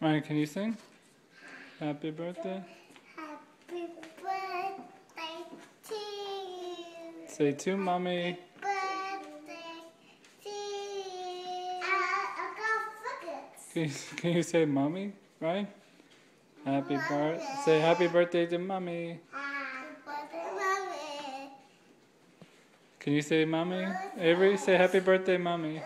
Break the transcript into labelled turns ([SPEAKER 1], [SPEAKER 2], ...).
[SPEAKER 1] Ryan, can you sing? Happy birthday.
[SPEAKER 2] Happy birthday to you.
[SPEAKER 1] Say to mommy.
[SPEAKER 2] Birthday to you.
[SPEAKER 1] Can you, say mommy, Ryan? Happy birthday. Say happy birthday to mommy.
[SPEAKER 2] Happy birthday, mommy.
[SPEAKER 1] Can you say mommy? Avery, say happy birthday, mommy.